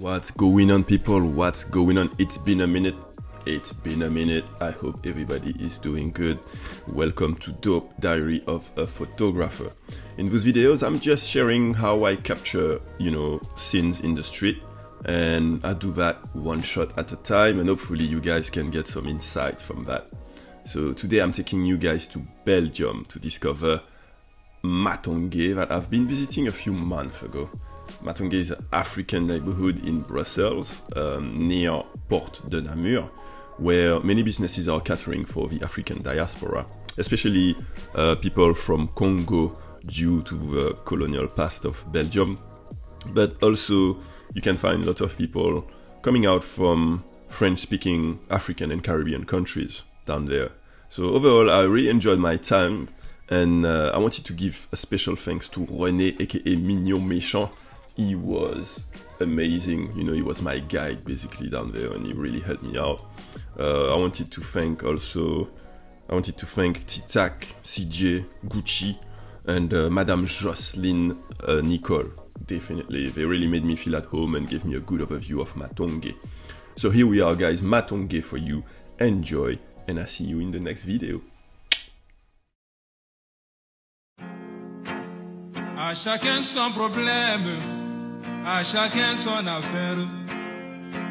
What's going on, people? What's going on? It's been a minute. It's been a minute. I hope everybody is doing good. Welcome to Dope Diary of a Photographer. In those videos, I'm just sharing how I capture, you know, scenes in the street. And I do that one shot at a time, and hopefully, you guys can get some insights from that. So, today I'm taking you guys to Belgium to discover Matonge that I've been visiting a few months ago. Matonge is an African neighborhood in Brussels, um, near Porte de Namur, where many businesses are catering for the African diaspora, especially uh, people from Congo due to the colonial past of Belgium. But also, you can find a lot of people coming out from French speaking African and Caribbean countries down there. So, overall, I really enjoyed my time. And uh, I wanted to give a special thanks to René, aka Mignon Méchant, he was amazing. You know, he was my guide basically down there, and he really helped me out. Uh, I wanted to thank also, I wanted to thank Titak, CJ, Gucci, and uh, Madame Jocelyn uh, Nicole. Definitely, they really made me feel at home and gave me a good overview of Matonge. So here we are, guys. Matonge for you. Enjoy, and I see you in the next video. À chacun problème, à chacun son affaire,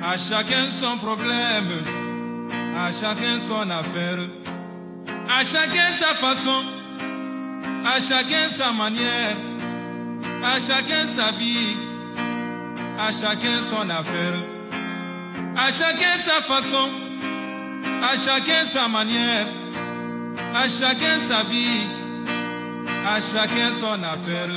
à chacun son problème, à chacun son affaire, à chacun sa façon, à chacun sa manière, à chacun sa vie, à chacun son affaire, à chacun sa façon, à chacun sa manière, à chacun sa vie. À chacun son affaire.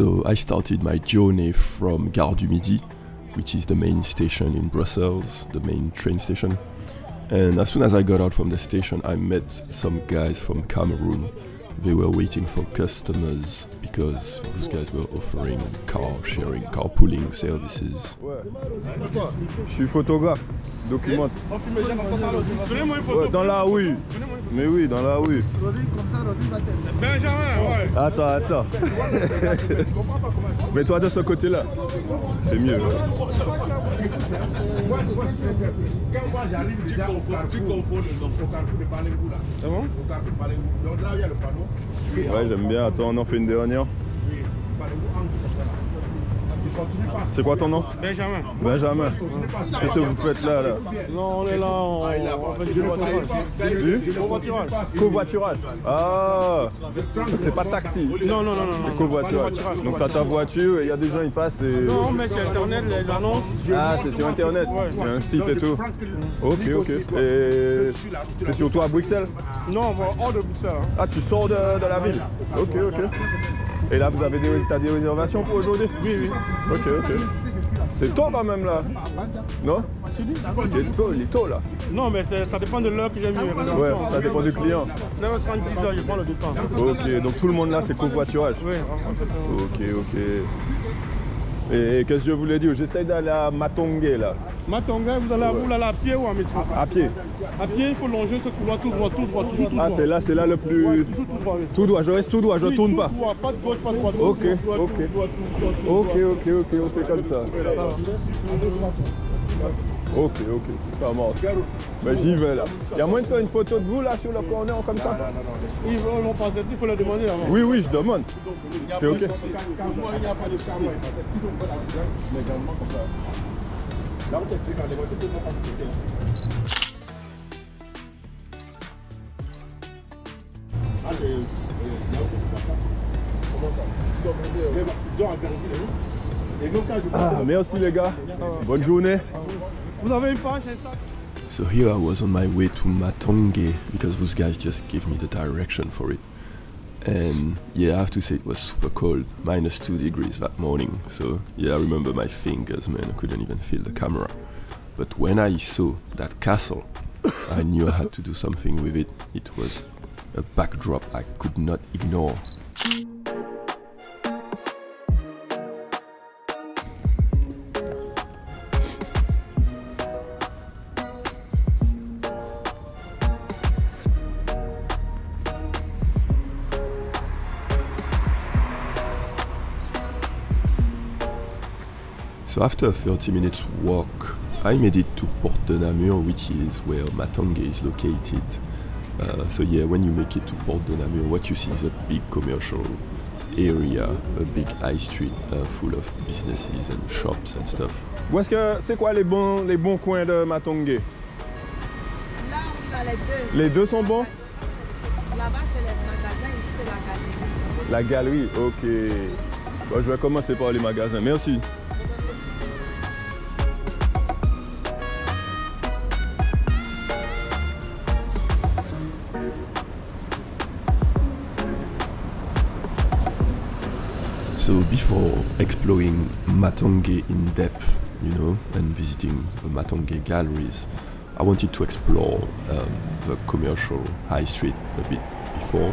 So I started my journey from Gare du Midi, which is the main station in Brussels, the main train station. And as soon as I got out from the station, I met some guys from Cameroon. They were waiting for customers because those guys were offering car sharing, carpooling services. Je suis photographe, documente. Ouais, dans la rue. Mais oui, dans la rue. Attends, attends. Mets-toi de ce côté-là. C'est mieux. Quand moi j'arrive déjà au carrefour, au carrefour de Palengou là. C'est bon Au carrefour de Palengou. Donc là il y a le panneau. oui, Ouais, j'aime bien. Attends, on en fait une dernière. oui, Palengou entre comme ça là. Tu continues pas. C'est quoi ton nom? Benjamin. Benjamin. Qu'est-ce que vous faites là, là? Non, on est là, on, Ah, il a on pas. fait du ne paye voiturage. pas. Oui. Je ne paye pas. Covoiturage. Ah C'est pas taxi. Non, non, non, non. C'est covoiturage. Donc t'as ta voiture et il y a des gens ils passent et... Non, mais sur Internet, les annonces. Ah, c'est sur internet. Il y a un site et tout. Ok, ok. Et c'est surtout à Bruxelles? Non, bon, hors de Bruxelles. hein. Ah, tu sors de, de la ville Ok, ok. Et là, vous avez des, des réservations pour aujourd'hui? Oui, oui. Ok, ok. C'est tôt quand même là Non? Il est tôt, il est tôt là. Non, mais ça dépend de l'heure que j'ai mis. Ouais, ça dépend du client. 9h30, 10h, je prends le temps. Ok, donc tout le monde là c'est covoiturage. Oui. Ok, ok. Et qu'est-ce que je voulais dire? J'essaie d'aller à Matongue là, Matonga, vous allez, à- vous allez à pied ou en métro? À pied. À pied, il faut longer ce couloir tout droit, tout droit, toujours tout Ah, droit. c'est là, c'est là le Ouais, plus. toujours tout droit. oui. Tout droit, je reste tout droit, je Oui, tourne tout pas. droit, pas de gauche, pas de droite. Ok, droit, ok. droit, droit, Ok, ok, ok, on fait comme ça. Ok, ok, ça marche. Ben j'y vais là. Il y a moyen de faire une photo de vous là sur le corner comme ça? Ils vont l'ont pas il faut le demander avant. Oui, oui, je demande. C'est ok. euh, non, Ah, merci les gars. Bonne journée. So here I was on my way to Matonge because those guys just gave me the direction for it. And yeah, I have to say it was super cold, minus two degrees that morning. So yeah, I remember my fingers, man, I couldn't even feel the camera. But when I saw that castle, I knew I had to do something with it. It was a backdrop I could not ignore. So after a 30 minutes walk, I made it to Port de Namur, which is where Matonge is located. Uh, so yeah, when you make it to Port de Namur, what you see is a big commercial area, a big high street uh, full of businesses and shops and stuff. Où est-ce que c'est quoi les bons les bons coins de Matonge Là, on a les deux. Les deux sont bons? Là-bas, c'est les magasins, ici, c'est la galerie. La galerie, ok. Bon, je vais commencer par les magasins. Merci. Before exploring Matonge in depth, you know, and visiting the Matonge galleries, I wanted to explore um, the commercial high street a bit before.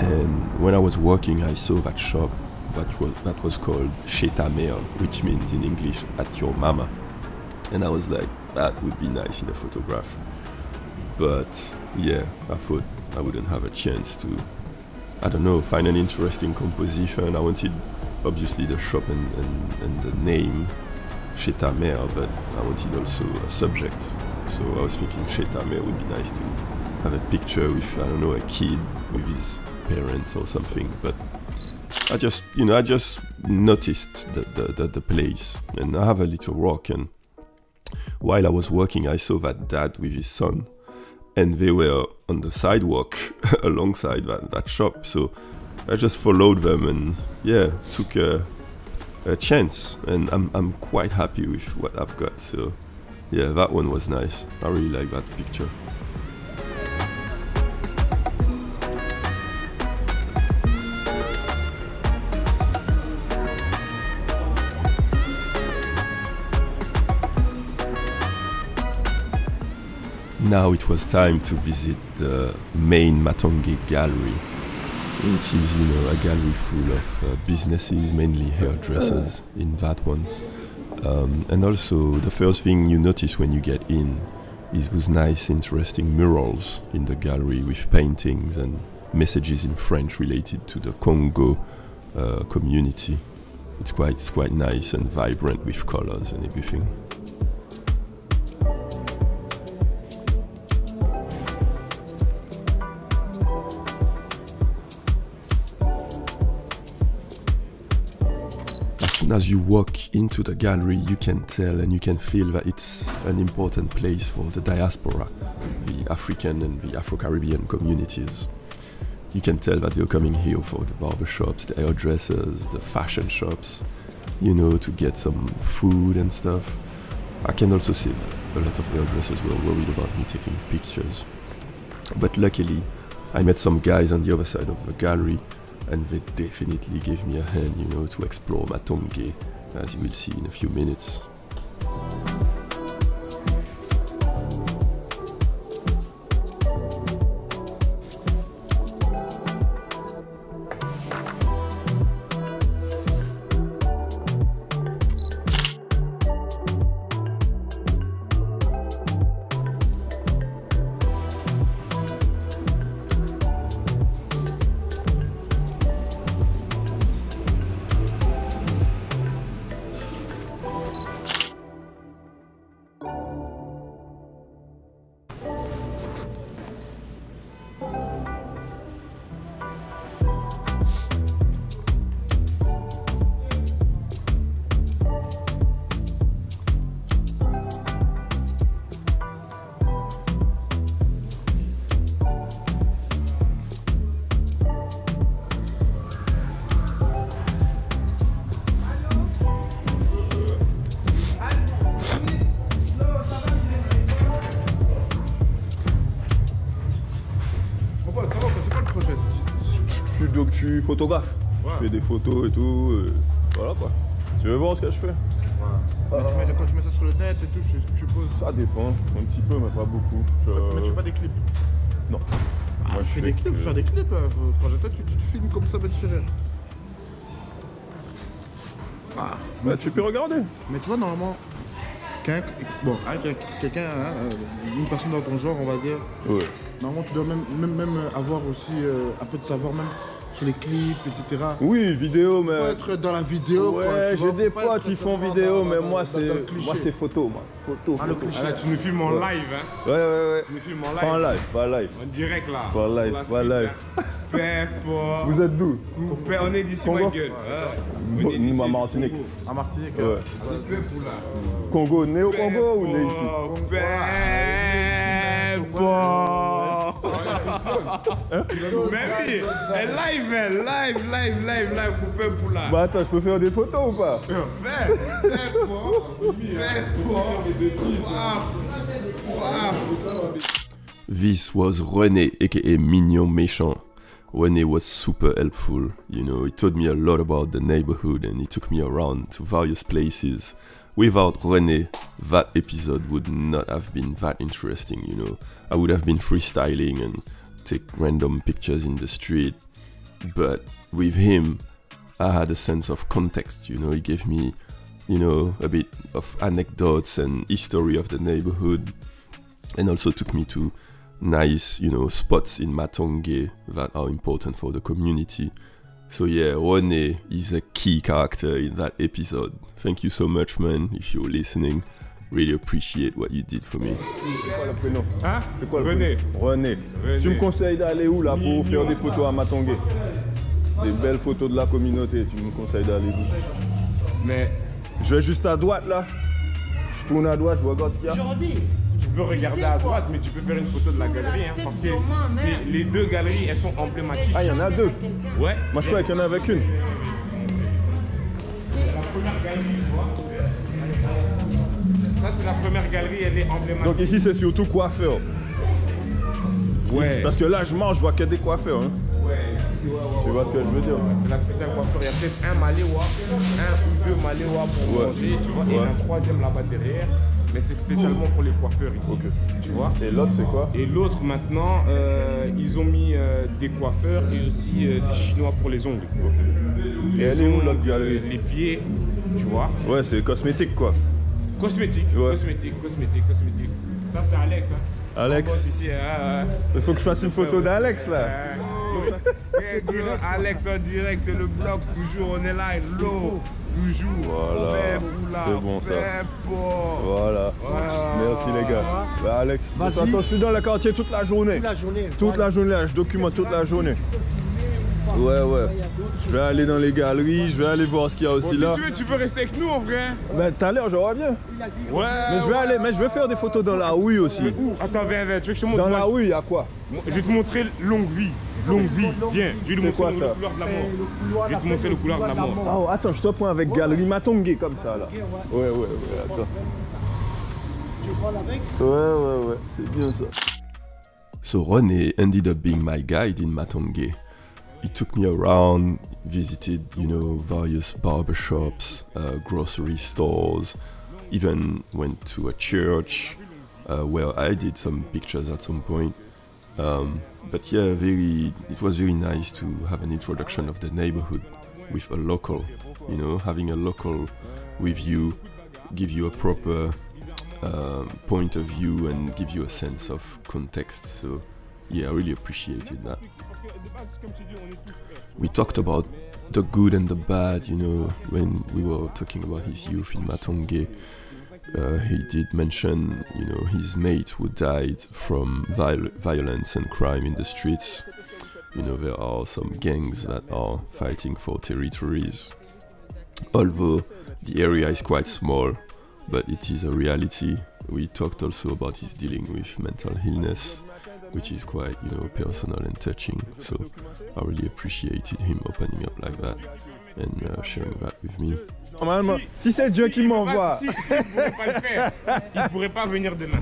And when I was working, I saw that shop that was that was called Chez ta which means in English "at your mama." And I was like, that would be nice in a photograph. But yeah, I thought I wouldn't have a chance to I don't know, find an interesting composition. I wanted obviously the shop and, and, and the name, Chez ta mère, but I wanted also a subject. So I was thinking Chez ta mère would be nice to have a picture with, I don't know, a kid with his parents or something. But I just, you know, I just noticed the, the, the, the place and I have a little rock and while I was working, I saw that dad with his son and they were on the sidewalk alongside that, that shop. So I just followed them and yeah, took a, a chance. And I'm, I'm quite happy with what I've got. So yeah, that one was nice. I really like that picture. Now it was time to visit the main Matonge gallery, which is, you know, a gallery full of uh, businesses, mainly hairdressers in that one. Um, and also, the first thing you notice when you get in is those nice, interesting murals in the gallery with paintings and messages in French related to the Congo uh, community. It's quite, it's quite nice and vibrant with colors and everything. As you walk into the gallery, you can tell and you can feel that it's an important place for the diaspora, the African and the Afro Caribbean communities. You can tell that they're coming here for the barbershops, the hairdressers, the fashion shops, you know, to get some food and stuff. I can also see a lot of hairdressers were worried about me taking pictures. But luckily, I met some guys on the other side of the gallery and they definitely gave me a hand, you know, to explore Matonge, as you will see in a few minutes. Suis photographe. Je fais des photos et tout. euh, voilà quoi. Tu veux voir ce que je fais? Ouais. Mais tu mets- quand tu mets ça sur le net et tout, je, je suppose. Ça dépend, un petit peu, mais pas beaucoup. Je- Mais tu fais pas des clips? Non. Ah, Moi, je fais fais des clips, que- faire des clips, euh, franchement, toi tu, tu, tu filmes comme ça, Ben Ferrer. Ah, Bah, tu peux regarder. mais tu vois, normalement, quelqu'un, bon, hein, quel- quelqu'un, hein, euh, une personne dans ton genre, on va dire, Ouais. normalement tu dois même, même, même avoir aussi euh, un peu de savoir même sur les clips, etc. Oui, vidéo, mais. Faut être dans la vidéo, quoi. Ouais, tu vois, j'ai des potes, ils font vidéo, dans- mais dans- moi c'est le moi c'est photo, moi. Photo, Ah, le photo. cliché. Ah, là, tu nous filmes en live, hein. Ouais, ouais, ouais. Tu nous filmes en live. Pas en live, pas en live. En direct, là. Pas en live, pas live. hein. Peppo. Vous êtes d'où on est d'ici, ma gueule. Ouais. On est d'ici, Martinique. Congo. À Martinique. Ouais. hein. Congo, né au Congo ou né ici Peppo. Peppo. Mais oui, live, live, live, live, live, coupé pour là. Bah attends, je peux faire des photos ou pas Fais, Peppo. Peppo. Waf. Waf. This was René, aka Mignon Méchant. René was super helpful. You know, he told me a lot about the neighborhood and he took me around to various places. Without René, that episode would not have been that interesting, you know. I would have been freestyling and take random pictures in the street. But with him, I had a sense of context, you know. He gave me, you know, a bit of anecdotes and history of the neighborhood and also took me to nice, you know, spots in Matonge that are important for the community. So yeah, Rene is a key character in that episode. Thank you so much, man. If you're listening, really appreciate what you did for me. C'est quoi le prénom Hein? C'est quoi le René. prénom René. René. Tu me conseilles d'aller où là pour faire des photos à Matongé Des belles photos de la communauté, tu me conseilles d'aller où? Mais Je vais juste à droite là. Je tourne à droite, je regarde ce qu'il y a. tu peux regarder à droite, mais tu peux faire une photo de la galerie, hein, parce que les deux galeries, elles sont emblématiques. Ah, il y en a deux. Ouais. Moi je croyais qu'il y en avait qu'une. Ça, c'est la première galerie, elle est emblématique. Donc ici c'est surtout coiffeur. ouais. Parce que là je mange, je vois que des coiffeurs. Hein. Ouais, c'est ouais, ouais, Tu vois ce que je veux dire C'est la spéciale coiffure. Il y a peut-être un Maléwa, un ou deux Maléwa pour manger, tu vois, et un troisième là-bas derrière. Mais c'est spécialement pour les coiffeurs ici. Ok. Tu vois Et l'autre c'est quoi? Et l'autre maintenant, euh, ils ont mis euh, des coiffeurs et aussi euh, des chinois pour les ongles. Et elle est où l'autre galerie? Les pieds, tu vois. Ouais, c'est cosmétique quoi. Cosmétique, Ouais. cosmétique, cosmétique, cosmétique. Ça c'est Alex. Hein. Alex. Ici, hein, ouais. Il faut que je fasse une photo d'Alex là. Direct. Alex en direct, c'est le bloc, toujours on est là, l'eau, toujours. Voilà, c'est bon, ça. Pep, Voilà. Merci les gars. Bah, Alex, de toute façon, je suis dans le quartier toute la journée. Toute la journée. Toute la journée, là, je documente toute la journée. Ouais, ouais. Je vais aller dans les galeries, je vais aller voir ce qu'il y a aussi Bon, là. si tu veux, tu peux rester avec nous en vrai. Ben, tout à l'heure, je reviens. Ouais. Mais je vais aller, mais je vais faire des photos dans la rue aussi. Attends, viens, viens, tu veux que je te montre Dans la rue, il y a quoi? Je vais te montrer longue vie. Longue vie. Viens, je vais te montrer quoi, le ça? couleur de la mort. couloir Je vais te montrer le couloir de la mort. Ah, oh, attends, je te prends avec Galerie Matongé comme ça là. Ouais, ouais, ouais, attends. Tu prends avec Ouais, ouais, ouais, c'est bien ça. So Rene ended up being my guide in Matonge. He took me around, visited, you know, various barbershops, uh, grocery stores, even went to a church uh, where I did some pictures at some point. Um, but yeah, very, it was very nice to have an introduction of the neighborhood with a local, you know, having a local with you, give you a proper um, point of view and give you a sense of context. So yeah, I really appreciated that. We talked about the good and the bad, you know, when we were talking about his youth in Matonge. Uh, he did mention, you know, his mate who died from viol- violence and crime in the streets. You know, there are some gangs that are fighting for territories. Although the area is quite small, but it is a reality. We talked also about his dealing with mental illness, which is quite, you know, personal and touching. So I really appreciated him opening up like that and uh, sharing that with me. Normalement, si c'est Dieu qui m'envoie. pas- Si, si, il pourrait pas le faire. Il pourrait pas venir demain.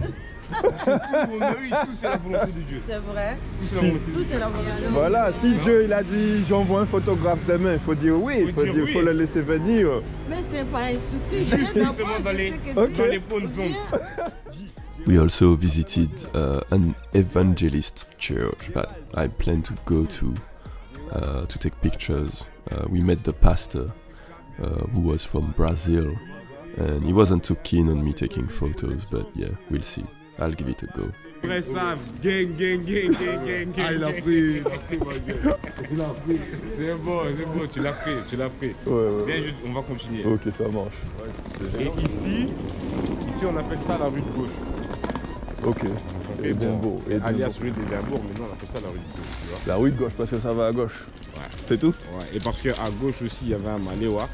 Oui, tout c'est la volonté de Dieu. C'est vrai. Tout c'est la volonté de Tout Dieu. c'est la volonté de Dieu. Voilà, si Dieu il a dit j'envoie un photographe demain, il faut dire oui, il Faut faut, dire dire, oui. faut le laisser venir. Mais c'est pas un souci. Juste dans les- Dans les bonnes vient. ondes. We also visited uh, an evangelist church that I plan to go to uh, to take pictures. Uh, we met the pastor uh, who was from Brazil, and he wasn't too keen on me taking photos, but yeah, we'll see. I'll give it a go. Après gang, gang, gang, gang, gang, gang. Ah, il a gang. pris, il a pris, ma gueule. Il a pris. C'est bon, c'est bon, tu l'as pris, tu l'as pris. Ouais, ouais, Viens, je- on va continuer. Ok, ça marche. Et ici, ici on appelle ça la rue de gauche. Ok. Et c'est Edimbourg. alias rue d'Édimbourg, mais nous on appelle ça la rue de gauche, tu vois. La rue de gauche parce que ça va à gauche. Ouais. C'est tout Ouais, et parce qu'à gauche aussi, il y avait un Maléwa.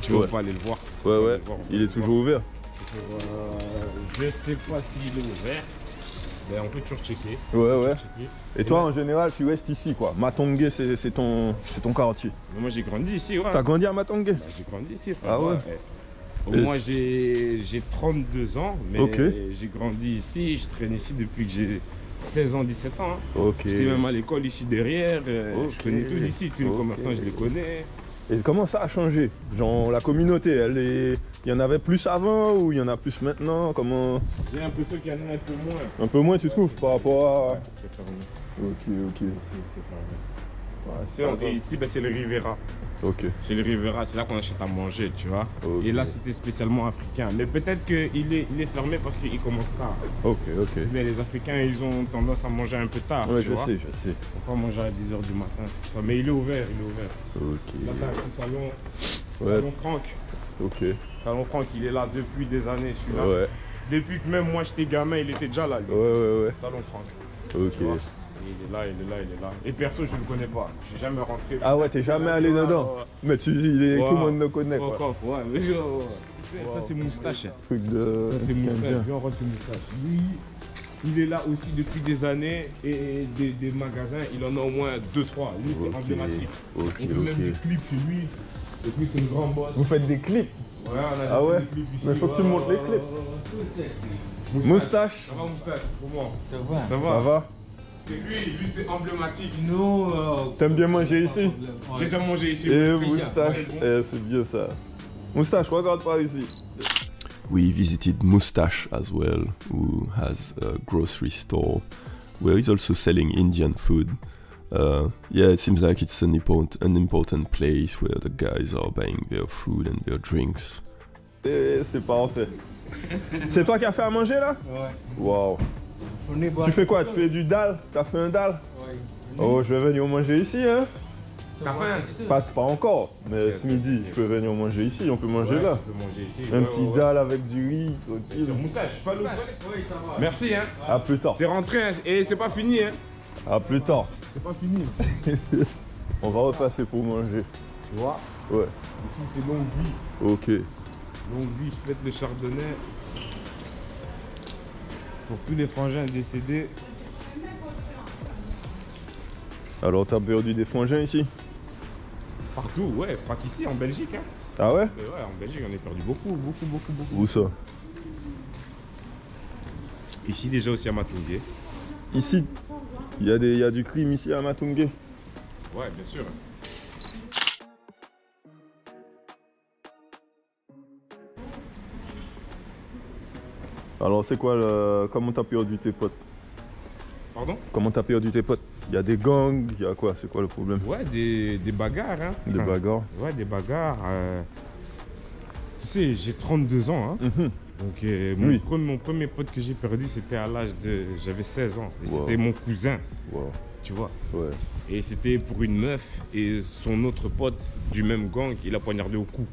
Tu Ouais. veux pas aller le voir Ouais, ouais. voir, Il est toujours ouvert. Euh, je sais pas s'il est ouvert. Mais on peut toujours checker. Ouais, ouais. checker. Et toi, en général, tu restes ici, quoi. Matongue, c'est ton, ton quartier. Mais moi j'ai grandi ici, ouais. T'as grandi à Matongue Bah, j'ai grandi ici, frère. Ah ouais. Moi j'ai j'ai 32 ans, mais j'ai grandi ici, je traîne ici depuis que j'ai 16 ans, 17 ans. hein. J'étais même à l'école ici derrière, euh, je connais tout d'ici, tous les commerçants je les connais. Et comment ça a changé? Genre, la communauté, elle est... Il y en avait plus avant ou il y en a plus maintenant? Comment? J'ai l'impression qu'il y en a un peu moins. Un peu moins, tu trouves, par rapport à... Ok, ok. Ouais, et ici ben, c'est le Rivera. Ok. C'est le Rivera, c'est là qu'on achète à manger, tu vois. Ok. Et là c'était spécialement africain. Mais peut-être qu'il est, il est fermé parce qu'il commence tard. Ok, ok. Mais les Africains ils ont tendance à manger un peu tard. Ouais, tu je vois. sais, je sais. On va manger à 10h du matin. ça. Mais il est ouvert, il est ouvert. Là, t'as un Ok. salon, Ouais, salon Franck. ok. Salon Franck, il est là depuis des années, celui-là. Ouais, Depuis que même moi j'étais gamin, il était déjà là, lui. ouais, ouais, ouais. Salon Franck. Ok. Il est là, il est là, il est là. Et perso, je le connais pas. Je suis jamais rentré. Ah ouais, t'es jamais allé dedans Mais tu dis, il est- Ouais. tout le monde le connaît, quoi. off, ouais. mais je- ouais. Ça, c'est moustache. hein. Truc de... Ça, c'est moustache. Viens, rentre moustache. Lui, il est là aussi depuis des années. Et des, des magasins, il en a au moins 2-3. Lui, c'est emblématique. Ok, On fait même des ok. clips chez lui. Et puis, c'est le grand boss. Vous faites des clips Ouais, on a Ah ouais des clips ici. Mais faut que tu montres les clips. ouais. Moustache Ça va, moustache Comment Ça va. Ça va Ça va C'est lui, lui, c'est emblématique. Nous, euh, T'aimes bien manger ici J'ai déjà mangé ici. Et ouais. moustache, Ouais, bon. eh, c'est bien ça. Moustache, regarde par ici. We visited Mustache as well, who has a grocery store where he's also selling Indian food. Uh, yeah, it seems like it's an important, an important place where the guys are buying their food and their drinks. Eh, c'est parfait. C'est toi qui as fait à manger là? Ouais. Waouh. Tu fais quoi? Tu fais du dalle T'as fait un dalle Ouais. Oh, je vais venir manger ici, hein T'as faim? pas, pas encore, mais ce midi, je peux venir manger ici, on peut manger Ouais, là. peux manger ici. Un Ouais, petit ouais, ouais. dalle avec du riz, tranquille. moustache, pas l'autre. Merci, hein. À plus tard. C'est rentré, hein. Et c'est pas fini, hein. À plus tard. C'est pas fini. On va repasser pour manger. Tu vois? Ouais. Ici, c'est longue vie. Ok. Longue vie, je pète le chardonnay. Pour tous les frangins décédés. Alors, t'as perdu des frangins ici? Partout, ouais. Pas qu'ici, en Belgique, hein. Ah ouais? Mais ouais, en Belgique, on a perdu beaucoup, beaucoup, beaucoup, beaucoup. Où ça? Ici, déjà aussi à Matungé. Ici, il y, a des- il y a du crime ici à Matungé. Ouais, bien sûr. Alors, c'est quoi le... Comment t'as perdu tes potes? Pardon? Comment t'as perdu tes potes? Il y a des gangs, il y a quoi? C'est quoi le problème? Ouais, des, des bagarres, hein. Des bagarres Ouais, des bagarres. euh. Tu sais, j'ai 32 ans, hein. Mhm. Donc, euh, mon, premier, mon premier pote que j'ai perdu, c'était à l'âge de. J'avais 16 ans. Wow. C'était mon cousin, Wow. tu vois. Ouais. Et c'était pour une meuf et son autre pote du même gang, il a poignardé au cou,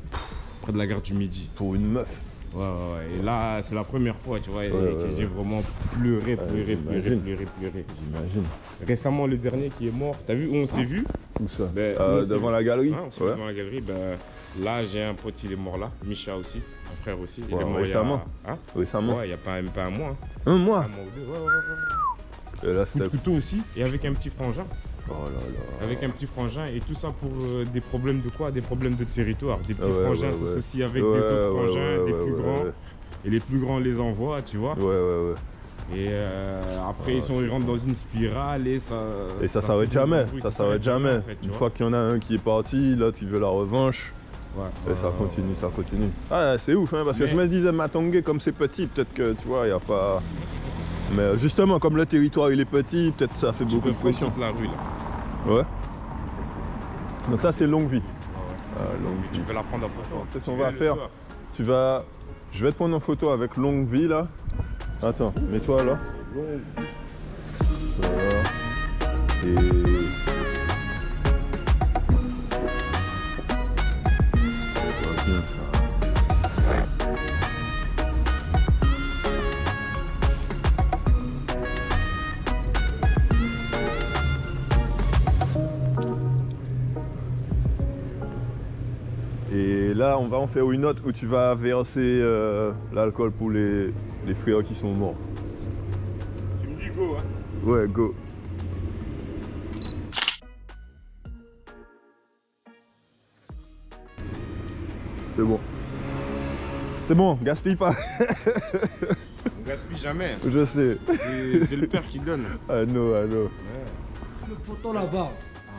près de la gare du Midi. Pour une meuf? Ouais, ouais, ouais. Et là, c'est la première fois, tu vois, et Ouais, que j'ai vraiment pleuré, pleuré, pleuré, j'imagine. pleuré, pleuré. J'imagine. Récemment, le dernier qui est mort, t'as vu où on s'est vu? Où ça? Ben, Euh, Devant la galerie? Ouais, on s'est vu devant la galerie. Ben, là, j'ai un pote, il est mort là. Micha aussi, un frère aussi. Il est mort récemment il y a... Hein? Récemment. Ouais, il n'y a pas, même pas un mois. hein. Un mois? Un mois ou deux. Ouais, ouais, ouais. Et là, c'était. couteau aussi. Et avec un petit frangin. Oh là là. Avec un petit frangin. Et tout ça pour euh, des problèmes de quoi? Des problèmes de territoire. Des petits Ouais, frangins ouais, ouais. s'associent avec des autres frangins, des plus grands. Et les plus grands les envoient, tu vois. Ouais, ouais, ouais. Et euh, après, ils, sont, ils rentrent dans une spirale et ça. Et ça s'arrête jamais, bruit, ça s'arrête jamais. en fait, tu Une fois qu'il y en a un qui est parti, l'autre il veut la revanche. Ouais, Et ça continue, ça continue. Ah, c'est ouf, hein, parce que je me disais, Matongé, comme c'est petit, peut-être que tu vois, il n'y a pas. Mais euh, justement, comme le territoire il est petit, peut-être ça fait Tu beaucoup peux de pression. toute la rue là. Ouais. Donc, ça, c'est longue vie. Ah, longue tu peux la prendre en photo. Ce Tu qu'on viens va faire. soir. Tu vas. Je vais te prendre en photo avec longue vie là. Attends, mets-toi là. Voilà. Et. Ça va bien, là, on va en faire une autre où tu vas verser euh, l'alcool pour les, les frères qui sont morts. Tu me dis go, hein. Ouais, go. C'est bon. C'est bon, gaspille pas. On gaspille jamais. Je sais. C'est le père qui donne. Ah non, ah non. Le photo là-bas.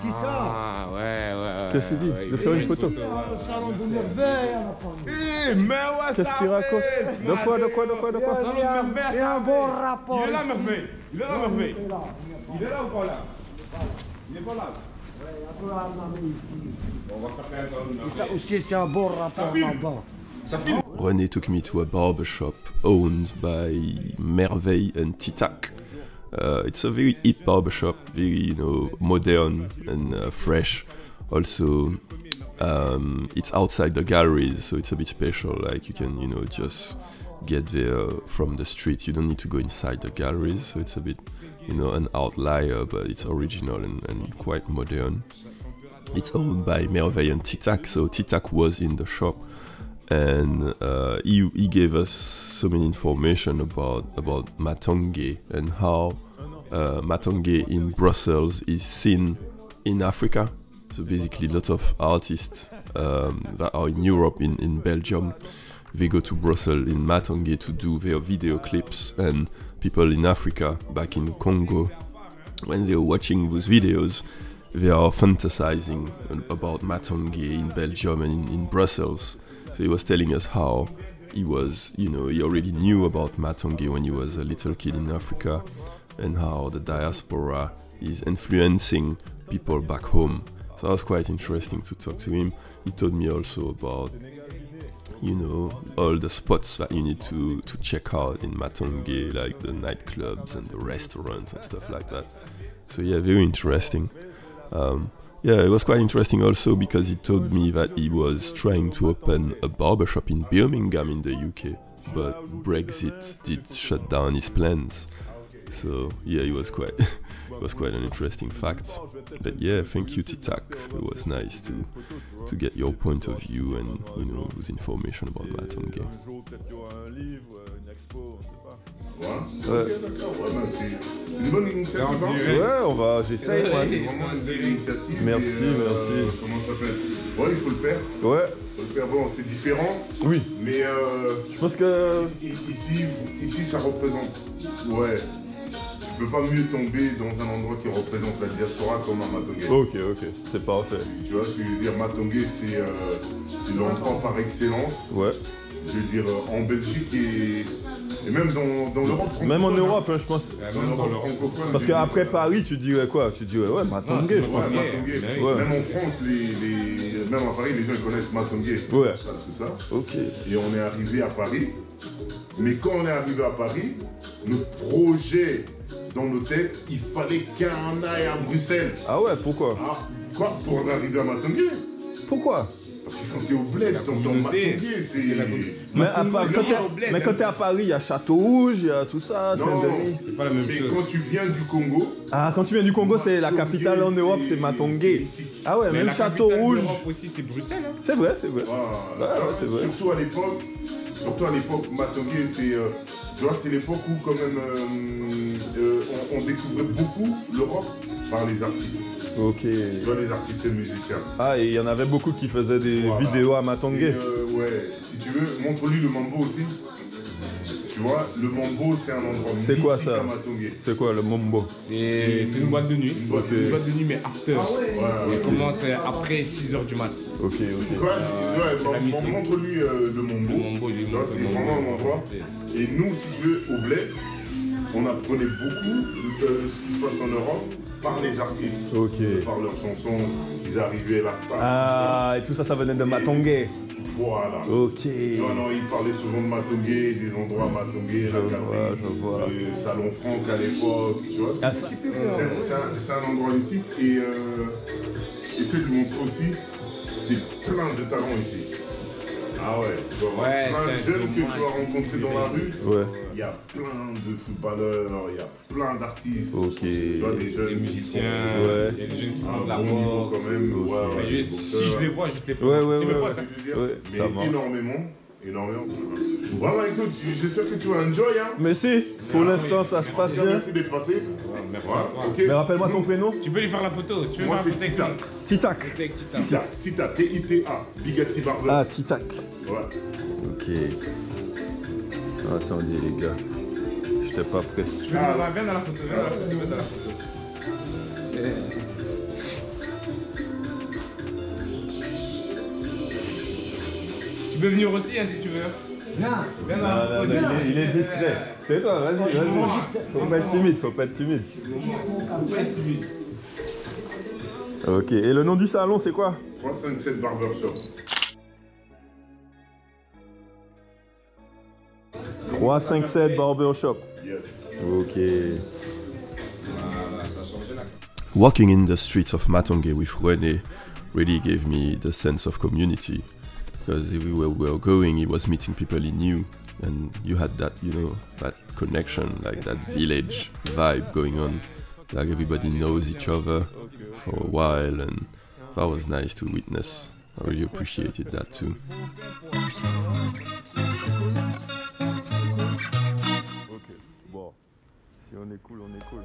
C'est ça. Ah ouais, ouais, ouais. Qu'est-ce qu'il dit ouais, De il faire une photo salon de merveille la famille. Mais ouais, Qu'est-ce ça qu'il raconte De quoi, de quoi, de quoi, de quoi Salon de merveille, Et ça un fait. bon rapport. Il est là, merveille. Il est là, merveille. Il est là ou pas là? Il est pas là. Un un Et ça aussi, c'est un bon rapport là-bas. René took me to a barbershop owned by Merveille and Titak. Uh, it's a very hip barbershop, very you know modern and uh, fresh. Also, um, it's outside the galleries, so it's a bit special. Like you can you know just get there from the street. You don't need to go inside the galleries, so it's a bit you know an outlier, but it's original and, and quite modern. It's owned by Merveille and Titak, so Titak was in the shop and uh, he, he gave us so many information about about Matonge and how uh, Matonge in Brussels is seen in Africa. So basically, lots of artists um, that are in Europe, in, in Belgium, they go to Brussels in Matonge to do their video clips, and people in Africa, back in Congo, when they're watching those videos, they are fantasizing about Matonge in Belgium and in, in Brussels. So he was telling us how he was, you know, he already knew about Matonge when he was a little kid in Africa and how the diaspora is influencing people back home. So that was quite interesting to talk to him. He told me also about, you know, all the spots that you need to, to check out in Matonge, like the nightclubs and the restaurants and stuff like that. So yeah, very interesting. Um, yeah, it was quite interesting also because he told me that he was trying to open a barbershop in Birmingham in the UK, but Brexit did shut down his plans. So yeah, it was quite it was quite an interesting fact. But yeah, thank you Titak. It was nice to to get your point of view and you know those information about Matonge. Un jour, peut-être qu'il y aura un livre, une expo, on sait pas. Ouais. Ouais. C'est une bonne initiative. On va, j'essaye. C'est ouais. vraiment une belle initiative. Merci, euh, merci. Comment ça s'appelle Ouais, il faut le faire. Ouais, Il faut le faire. Bon, c'est différent, oui. mais euh, Je pense que. ici, ici, ça représente. Ouais. Tu peux pas mieux tomber dans un endroit qui représente la diaspora comme un Matongue. Ok, ok, c'est parfait. Tu vois ce que je veux dire? Matongue, c'est euh, c'est l'endroit par excellence. Ouais. Je veux dire, euh, en Belgique et, et même dans, dans l'Europe francophone. Même en. Europe, hein, je pense. Dans l'Europe francophone. Parce qu'après dire, Paris, tu dirais quoi? Tu dirais ouais, Matongue, c'est je pense. Ouais. Même en France, les, les- même à Paris, les gens ils connaissent Matongue. Ouais. Ça, c'est ça. Ok. Et on est arrivé à Paris. Mais quand on est arrivé à Paris, notre projet dans nos têtes, il fallait qu'on aille à Bruxelles. Ah ouais, pourquoi? Ah, quoi Pour arriver à Matongue Pourquoi? Parce que quand t'es au bled, t'entends. Matongue, c'est... La mais, part- c'est quand t'es- au bled, mais quand hein. t'es à Paris, il y a Château Rouge, il y a tout ça. C'est pas la même Mais chose. quand tu viens du Congo... Ah, quand tu viens du Congo, c'est la capitale en Europe, c'est mythique. Ah ouais, Mais même la Château Rouge. d'Europe aussi, c'est Bruxelles. Hein. C'est vrai, c'est vrai. Ah, Ouais, ouais, c'est vrai. Surtout à l'époque, surtout à l'époque, Matongue, c'est, euh, tu vois, c'est l'époque où quand même euh, euh, on, on découvrait beaucoup l'Europe par les artistes. Ok. Tu vois, les artistes et musiciens. Ah, et il y en avait beaucoup qui faisaient des Voilà. vidéos à euh, ouais, si tu veux, montre-lui le mambo aussi. Tu vois, le Mambo, c'est un endroit C'est quoi ça à. C'est quoi le Mombo C'est une boîte de nuit. Une boîte de Une nuit. boîte de nuit, mais after. Ouais, On commence après 6h du mat. Ok, ok. Ouais, la bon, mythique. montre-lui euh, le Mambo. Le Mambo, c'est vraiment Mambo. un endroit. Et nous, si tu veux, au bled, on apprenait beaucoup de ce qui se passe en Europe par les artistes. Ok. Par leurs chansons, ils arrivaient là, ça. Ah, et tout ça, ça venait de Matongé. Voilà. Ok. Tu vois, non, ils parlaient souvent de Matongé, des endroits à Matongé, la Je vois, Catherine, je vois. le Salon Franck à l'époque, tu vois. Ah, C'est un, c'est un endroit mythique et euh, essayer de lui montrer aussi, c'est plein de talents ici. Ah ouais, tu vas Ouais, plein de jeunes que tu vas rencontrer dans la rue. Ouais. Il y a plein de footballeurs, il y a plein d'artistes. Ok. Tu vois, des jeunes Des musiciens, Ouais. il y a des jeunes qui un font de la bon niveau boxe. quand même. Ouais, ouais, si je les vois, je les Ouais, ouais, C'est mes ouais, potes, ouais. hein. Je veux dire, Ouais, mais énormément, énormément. Vraiment, écoute, j'espère que tu vas enjoy. Hein. Mais si, pour Ah, l'instant, ça se passe bien. Merci d'être passé. Ouais, Merci. Mais rappelle-moi ton prénom Tu peux lui faire la photo. Tu Moi, faire c'est la photo Tita. avec Titac. toi Avec Tita. Bigatti Barber. Ah, Titac. Ouais. Ok. Attendez, les gars. J'étais pas prêt. Viens dans la- viens dans la photo. Viens dans la photo. Peux venir aussi hein, si tu veux. Viens. Viens dans Non, la non, photo. non, il est, il est distrait. C'est toi, vas-y, vas-y. Faut pas être timide, faut pas être timide. Ok, et le nom du salon, c'est quoi? 357 Barbershop. 357 Barbershop. Yes. Ok. Walking in the streets of Matonge with Rene really gave me the sense of community because everywhere we were going, he was meeting people he knew, and you had that, you know, that connection, like that village vibe going on. Like everybody knows each other for a while, and that was nice to witness. I really appreciated that too. Ok, bon. Si on est cool, on est cool.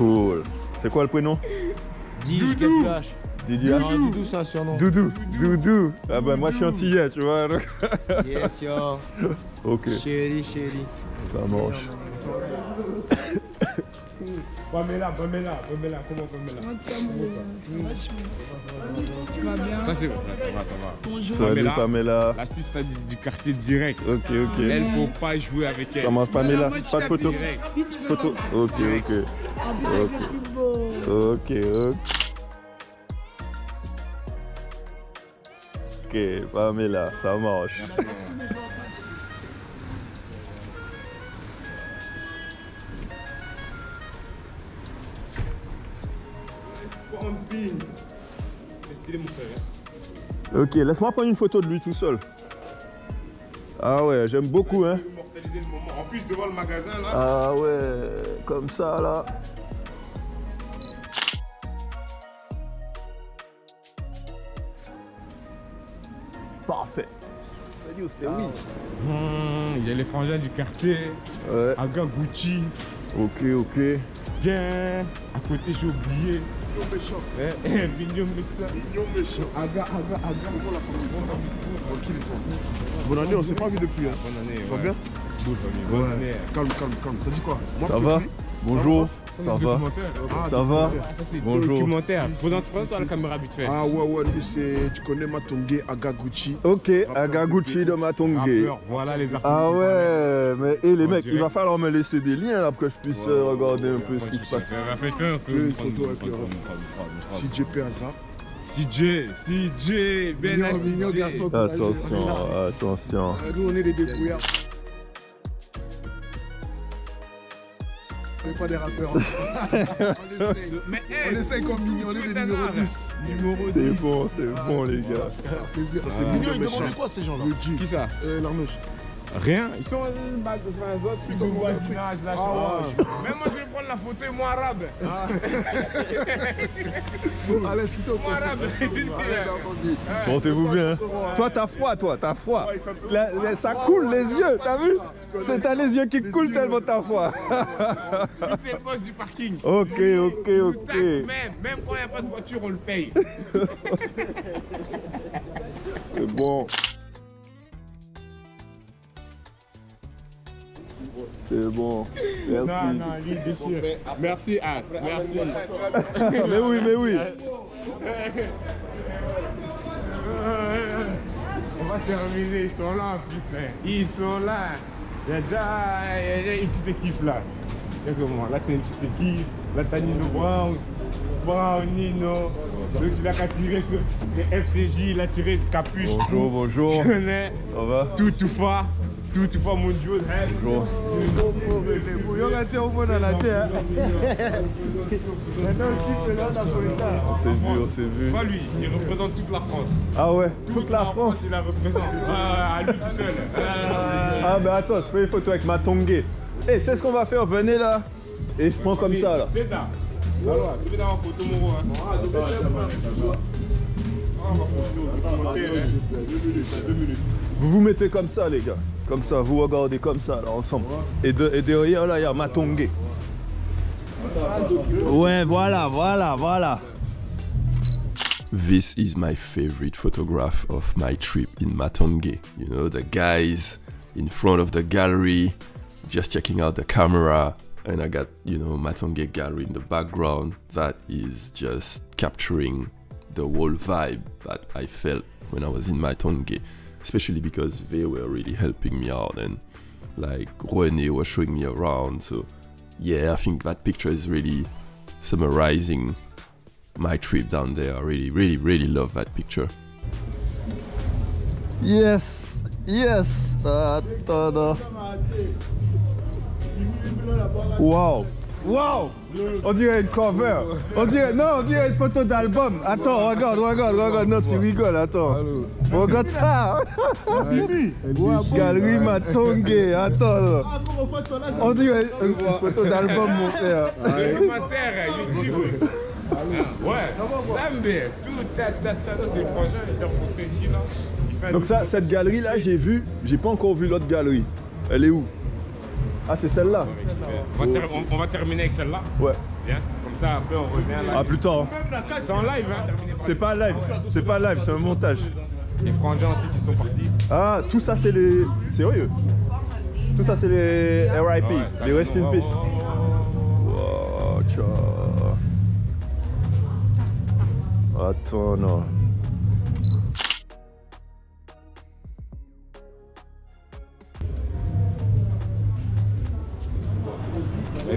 Cool. C'est quoi le prénom Dis, Doudou Didier Non, Doudou, c'est un surnom. Doudou. Doudou. Ah bah moi je suis antillais, tu vois. donc- Yes, yo. ok, Chérie, chérie. ça marche. Pamela, Pamela, Pamela, comment Pamela Ça c'est ça va, ça va. Salut Pamela. Pamela. L'assistante du, du quartier direct. Ok, ok. Elle faut pas jouer avec elle. Ça marche Pamela, pas de photo. Photo. Ok, ok. Ok. Ok, ok. Ok, Pamela, ça marche. C'est stylé mon frère. hein. Ok, laisse-moi prendre une photo de lui tout seul. Ah ouais, j'aime beaucoup, hein. Immortaliser le moment. En plus devant le magasin là. Ah ouais, comme ça là. Parfait. C'était oui. Mmh, il y a les frangins du quartier. Ouais, Aga Gucci. ok, ok. Bien. À côté j'ai oublié. Eh, eh, Mignon méchant. Aga, aga, aga. Tranquille, Bonne année, on s'est pas vu depuis. Hein. Bonne année. Ça va bien? Bonne famille, année. Calme, calme, calme. Ça dit quoi? Moi, Ça va? Bonjour, ça va Ça va. Ça, c'est Bonjour. Documentaire. Si, si, Présente si, présente si, à la si. caméra fait. Ah ouais, ouais, lui, c'est. Tu connais Matongé Agaguchi. Ok, Agaguchi de Matongé. Voilà les artistes. Ah ouais, mais et les En mecs, il va falloir me laisser des liens là pour que je puisse euh, regarder un peu ce qui se passe. Fais- ref. fais- fais- CJ. CJ, Ben garçon. Attention, attention. Nous, on est des débrouillards. On n'est pas des rappeurs. on essaye. Mais On essaye comme mignon, on est des numéros 10. Numéro C'est bon, c'est bon les gars. Ça fait plaisir. C'est Ah. mignon, ils demandent quoi ces gens-là. Qui ça Euh, Larnouche. Rien. Ils sont une bague de de un voisinage là. je Ah. Même moi je vais prendre la photo est moi arabe. Ah. Allez, quitte Moi arabe. Portez-vous bien. Toi, t'as froid, toi, t'as froid. La- la- ça coule les yeux, t'as vu C'est t'as les yeux qui coulent tellement t'as froid. C'est le boss du parking. ok, ok, ok. taxe même. Même quand il n'y a pas de voiture, on le paye. C'est bon. C'est bon. Merci. lui, bien sûr. Merci, Anne. Merci. mais oui, mais oui. On va terminer, ils sont là, putain. Ils sont là. Il y a déjà, une petite équipe là. Il y a comment? Là, t'as une petite équipe. Là, t'as Nino Brown. Brown, Nino. Donc, celui-là qui a tiré sur les FCJ, il a tiré de capuche. Bonjour, tout. bonjour. Tu connais Ça va? Tout, tout fois. Mon Dieu. Bonjour. On s'est vu, on s'est vu. Pas lui, il représente toute la France. Ah ouais, toute la France. il la représente. Ah, à lui tout seul. Ah. Ah bah attends, je fais une photo avec ma tongue. Eh, tu sais ce qu'on va faire Venez là. Et je prends comme ça là. C'est là. Photo, Vous vous mettez comme ça les gars. Comme ça, vous regardez comme ça là ensemble. Et, de- et derrière là, il y a ma tongue. Ouais, voilà, voilà, voilà. This is my favorite photograph of my trip in Matonge. You know, the guys in front of the gallery, just checking out the camera. And I got, you know, Matonge gallery in the background. That is just capturing the whole vibe that I felt when I was in. Especially because they were really helping me out and like Rene was showing me around. So yeah, I think that picture is really summarizing my trip down there. I really, really, really love that picture. Yes, yes. Uh, Attends. Wow. Wow. On dirait une cover. On dirait, non, on dirait une photo d'album. Attends, regarde, regarde, regarde. Non, tu rigoles, attends. Regarde ça. Galerie Matonge. Attends. On dirait une photo d'album, mon frère. YouTube. Ouais. Tout, fait un Donc ça, cette galerie là, j'ai vu, j'ai pas encore vu l'autre galerie. Elle est où? Ah, c'est celle-là. On va, on- terminer avec celle-là. Ouais. Bien. Comme ça, après, on revient là. À plus tard. C'est en live, hein. C'est pas live, c'est pas live, c'est un montage. Les frangins aussi qui sont partis. Ah, tout ça c'est les. Sérieux? Tout ça c'est les RIP, Ouais, les Rest in Peace. ouais, ouais, Wow, ciao. Attends, non.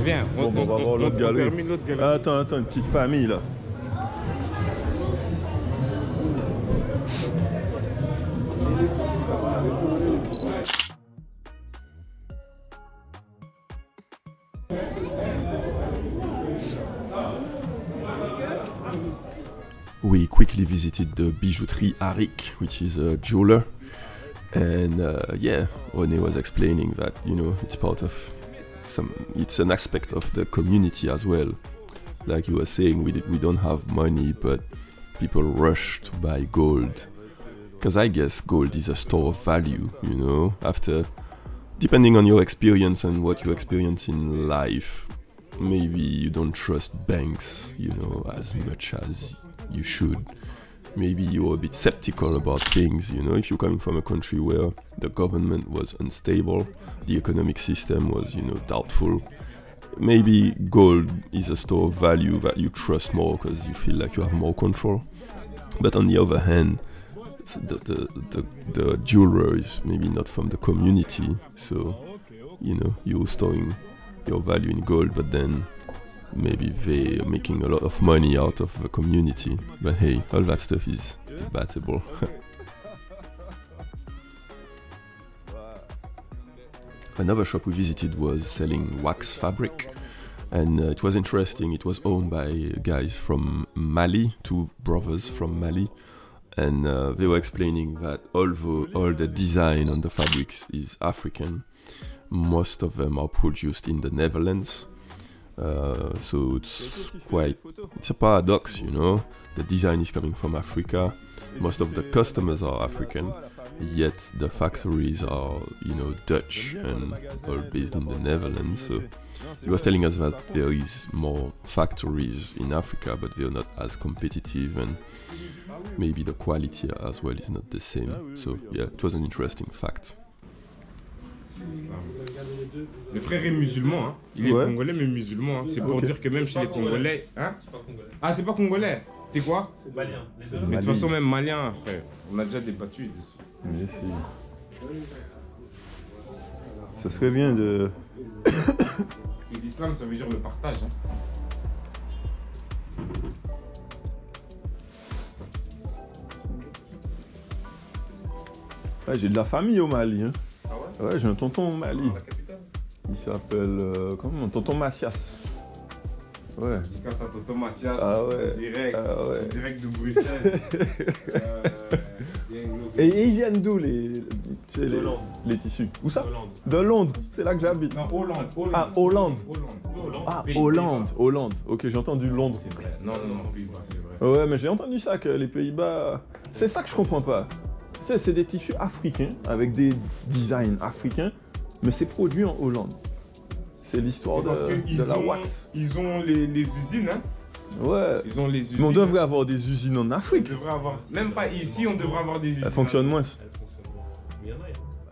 Viens, on, Bon, bon, on va on- voir on- l'autre on galerie. galerie. Attends, attends, une petite famille là. We quickly visited the bijouterie Arik, which is a jeweler. And uh, yeah, Rene was explaining that, you know, it's part of some, it's an aspect of the community as well. Like you were saying, we, we don't have money, but people rush to buy gold. Because I guess gold is a store of value, you know, after, depending on your experience and what you experience in life, maybe you don't trust banks, you know, as much as you should. Maybe you're a bit skeptical about things, you know, if you're coming from a country where the government was unstable, the economic system was, you know, doubtful. Maybe gold is a store of value that you trust more because you feel like you have more control. But on the other hand, the, the, the, the jeweler is maybe not from the community, so you know you're storing your value in gold, but then maybe they are making a lot of money out of the community. But hey, all that stuff is debatable. Another shop we visited was selling wax fabric, and uh, it was interesting. It was owned by guys from Mali, two brothers from Mali, and uh, they were explaining that although all the design on the fabrics is African, most of them are produced in the Netherlands. Uh, so it's quite it's a paradox, you know. The design is coming from Africa. Most of the customers are African, yet the factories are, you know, Dutch and all based in the Netherlands. So he was telling us that there is more factories in Africa, but they're not as competitive and maybe the quality as well is not the same. So yeah, it was an interesting fact. Le frère est musulman, hein. il est Ouais. congolais mais musulman. hein. C'est pour dire que même chez les Congolais. Hein ah, t'es pas congolais T'es quoi? Malien, les deux. Mais de toute façon, même malien, frère. On a déjà débattu dessus. Mais si. Ce serait bien de. L'islam, ça veut dire le partage. hein. Ouais, j'ai de la famille au Mali. Hein. Ouais j'ai un tonton au Mali. La Il s'appelle. euh, comment Tonton Macias. Ouais. Dédicace à Toto Macias. Ah ouais. Direct. Ah ouais. Direct de Bruxelles. Euh. Et, et ils viennent d'où les, tu sais, les, tissus? Où ça? Hollande. De Londres, c'est là que j'habite. Non, Hollande. Hollande. Ah, Hollande. Hollande. Hollande. Ah, Hollande, Hollande. Ok, j'ai entendu Londres. C'est vrai. Non, non, non, Pays-Bas, c'est vrai. Ouais, mais j'ai entendu ça, que les Pays-Bas. C'est ça que je comprends pas. C'est des tissus africains, avec des designs africains, mais c'est produit en Hollande. C'est l'histoire de, parce de qu'ils la ont, wax. ils ont les, les usines, hein. Ouais. Ils ont les usines. Mais on devrait avoir des usines en On Afrique. devrait avoir. Même pas ici, on devrait avoir des usines. Elles fonctionnent moins. Elle fonctionne moins. Mais il y en a,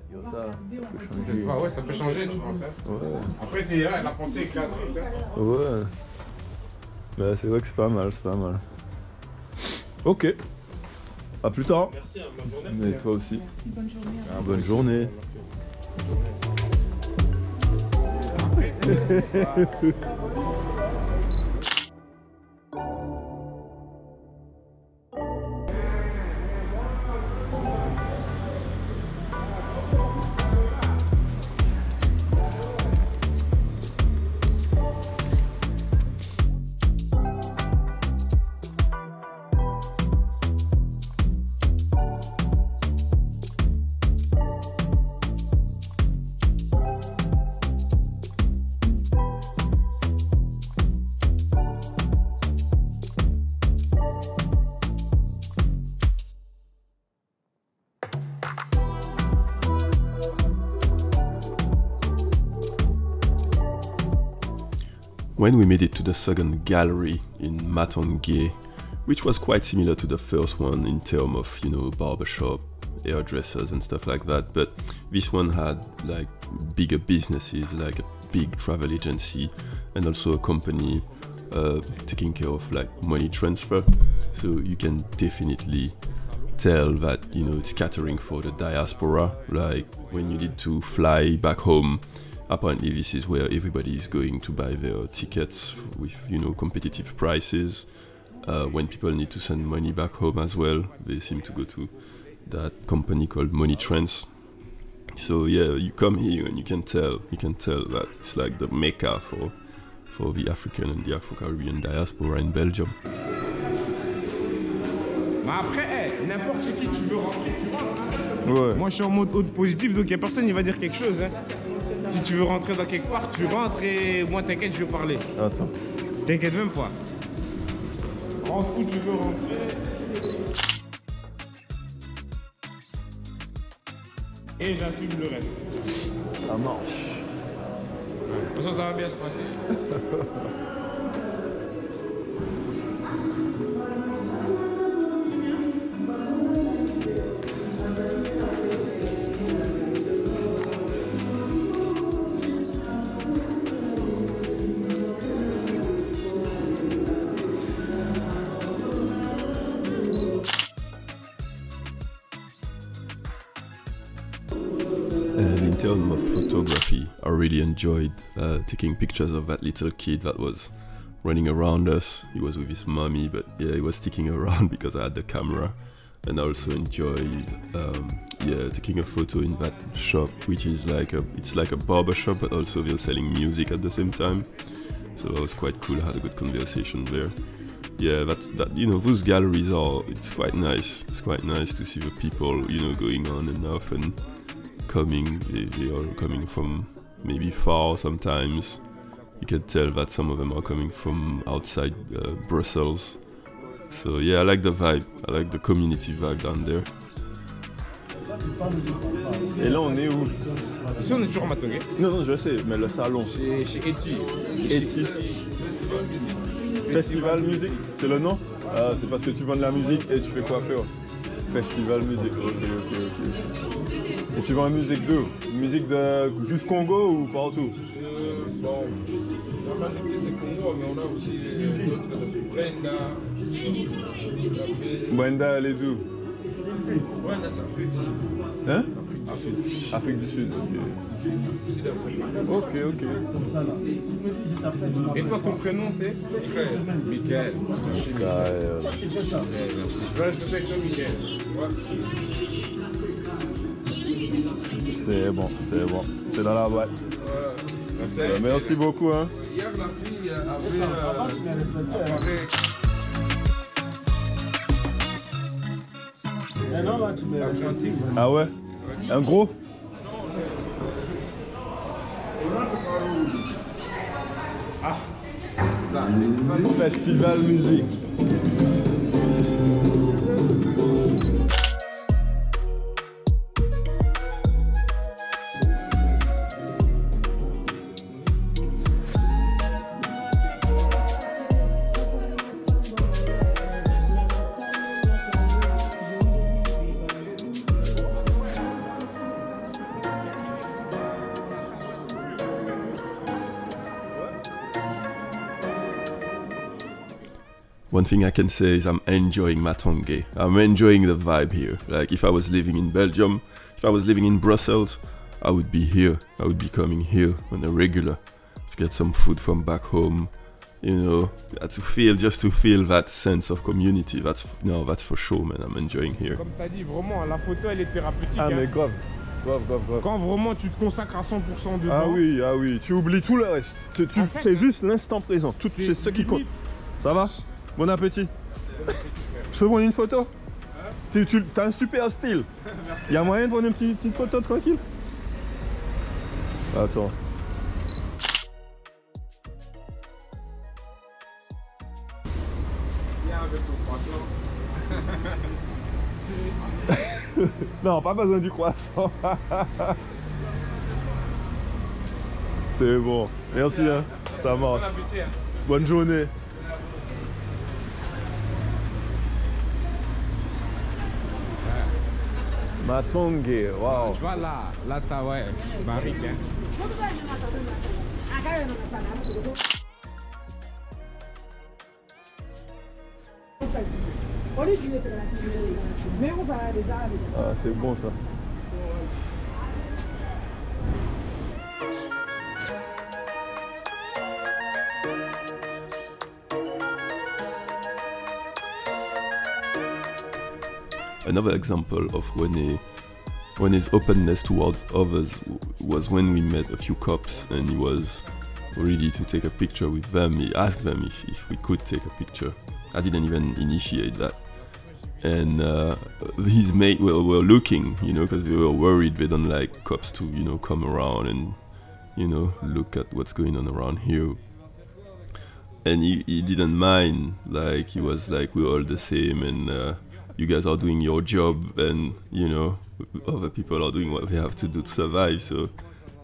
il y en a. Ça, ça peut Peut-être pas, ouais, ça peut changer, tu penses. hein. Ouais. Après, c'est la pensée hein. Ouais. Bah, c'est vrai que c'est pas mal, c'est pas mal. Ok. À plus tard. Merci, hein, bonne journée. Mais toi aussi. Merci, bonne journée. Ah, bonne journée. When we made it to the second gallery in Matonge, which was quite similar to the first one in terms of, you know, barbershop, hairdressers and stuff like that, but this one had like bigger businesses, like a big travel agency and also a company uh, taking care of like money transfer. So you can definitely tell that you know it's catering for the diaspora like when you need to fly back home apparently this is where everybody is going to buy their tickets with you know competitive prices uh, when people need to send money back home as well they seem to go to that company called money trends so yeah you come here and you can tell you can tell that it's like the mecca for for the african and the afro-caribbean diaspora in belgium Mais après, eh, n'importe chez qui tu veux rentrer, tu rentres. hein. ouais Moi, je suis en mode haute positif, donc il n'y a personne qui va dire quelque chose. hein. Si tu veux rentrer dans quelque part, tu rentres et moi, t'inquiète, je vais parler. attends T'inquiète même pas. Rentre où tu veux rentrer. Et j'assume le reste. ça marche De toute façon, ça va bien se passer. enjoyed uh, taking pictures of that little kid that was running around us. He was with his mommy, but yeah, he was sticking around because I had the camera. And I also enjoyed, um, yeah, taking a photo in that shop, which is like a, it's like a barber shop, but also they're selling music at the same time. So that was quite cool. I had a good conversation there. Yeah, that that you know those galleries are. It's quite nice. It's quite nice to see the people you know going on and off and coming. They, they are coming from maybe far sometimes, you can tell that some of them are coming from outside uh, Brussels. So yeah, I like the vibe. I like the community vibe down there. Et là, on est où? Ici, on est toujours en Matongué. Non, non, je sais, mais le salon. Chez, chez Eti. Eti. Festival musique, c'est le nom? Ah, c'est parce que tu vends de la musique et tu fais quoi faire Festival musique, ok, ok, ok. Et tu vends la musique d'où Musique de juste Congo ou partout? Bon, la majorité c'est Congo, mais on a aussi euh, d'autres, Brenda. Brenda, elle est d'où? Brenda, c'est Afrique. Hein? Afrique. Afrique du Sud, ok. Ok, ok. Et toi, ton prénom c'est? Michael. Michael. Michael. Ouais, je te fais comme Michael? Ouais. C'est bon, c'est bon. C'est dans la boîte. Merci. Beaucoup. Hein. La fille mets Argentine. Ah ouais? Un gros? Ah, c'est ça. Festival musique. Thing I can say is I'm enjoying Matonge. I'm enjoying the vibe here. Like if I was living in Belgium, if I was living in Brussels, I would be here. I would be coming here on a regular to get some food from back home. You know, to feel just to feel that sense of community. That's no, that's for sure, man. I'm enjoying here. Comme tu dit, vraiment, la photo elle est thérapeutique. Ah hein. mais grave. Grave, grave, grave. Quand vraiment tu te consacres à 100% dedans. Ah oui, ah oui, tu oublies tout le reste. Tu, tu En fait, fais juste l'instant présent. Tout, c'est ce qui compte. Ça va Bon appétit. Je peux prendre une photo? Tu, tu as un super style. Il y a moyen de prendre une petite, petite photo tranquille? Attends. Non, pas besoin du croissant. C'est bon. Merci, hein. Ça marche. hein. Bonne journée. Matonge, waouh. Tu vois là, là t'as ouais, barrique. Hein. Ah, c'est bon ça. Another example of when his openness towards others was when we met a few cops and he was ready to take a picture with them. He asked them if, if we could take a picture. I didn't even initiate that. And uh, his mate were, were looking, you know, because they were worried they don't like cops to, you know, come around and, you know, look at what's going on around here. And he, he didn't mind, like, he was like, we're all the same and uh, you guys are doing your job and, you know, other people are doing what they have to do to survive. So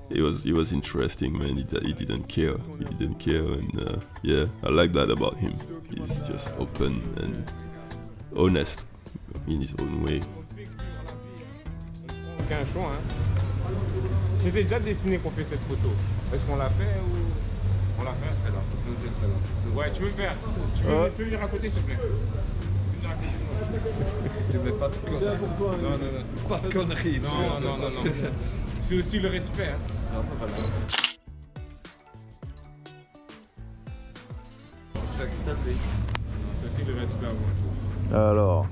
it was it was interesting, man. He, he didn't care. He didn't care, and uh, yeah, I like that about him. He's just open and honest in his own way. Aucun choix. Hein. C'était déjà dessiné qu'on fait cette photo. Est-ce qu'on l'a fait ou on l'a fait je fais la photo. Ouais, tu veux faire Tu Ouais. tu peux venir à côté s'il te plaît Je mets pas de conneries? Non, non, non. Pas de conneries. Non, non, non, non. C'est aussi le respect. Hein. C'est aussi le respect avant tout. Alors,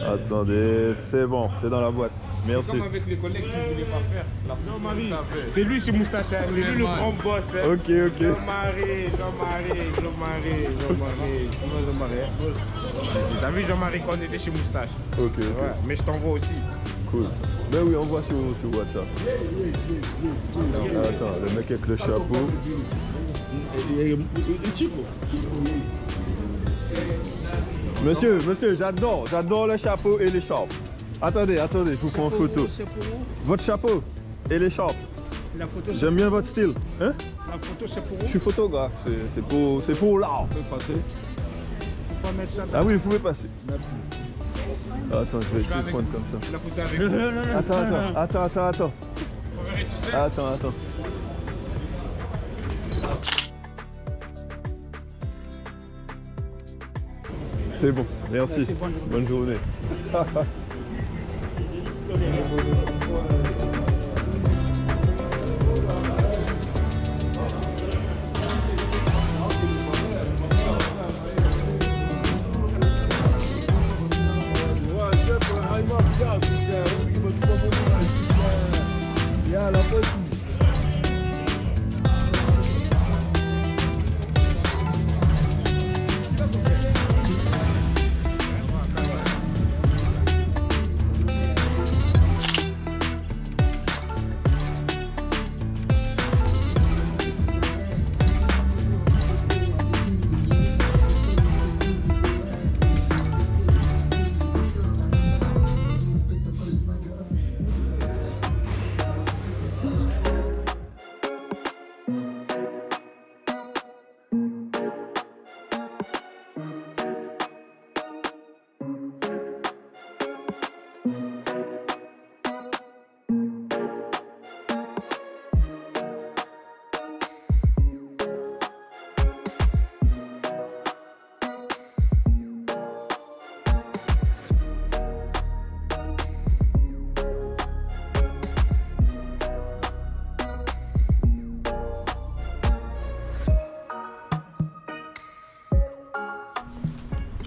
attendez, c'est bon, c'est dans la boîte. C'est Merci. comme avec les collègues qui ne voulaient pas faire. La Jean-Marie, c'est lui chez Moustache, hein. c'est lui le grand boss. Hein. Ok, ok. Jean-Marie, Jean-Marie, Jean-Marie, Jean-Marie. T'as vu Jean-Marie quand on était chez Moustache Ok. Ouais, mais je t'envoie aussi. Cool. Ben oui, on voit sur, sur WhatsApp. Attends, le mec avec le chapeau. Monsieur, monsieur, j'adore, j'adore le chapeau et l'écharpe. Attendez, attendez, je vous prends en photo. Votre chapeau et l'écharpe. La photo, J'aime bien votre style. Hein? La photo c'est pour Je suis photographe, c'est- c'est pour, c'est pour l'art. passer. Ah oui, vous pouvez passer. Attends, je vais essayer de prendre comme ça. La photo avec vous. Attends, attends, attends, attends, attends. On verrait tout seul. Attends, attends. C'est bon, merci. Merci, bonne journée. Bonne journée.